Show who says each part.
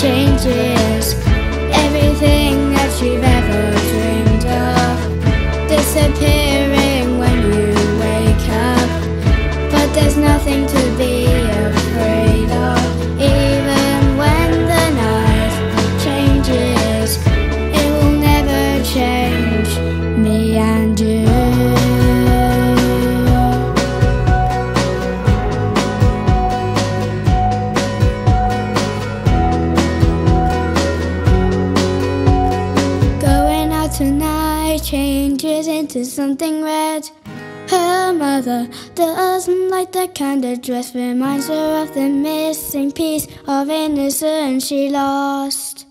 Speaker 1: Changes everything that you've ever dreamed of. Disappearing when you wake up. But there's nothing to be changes into something red. Her mother doesn't like that kind of dress, reminds her of the missing piece of innocence she lost.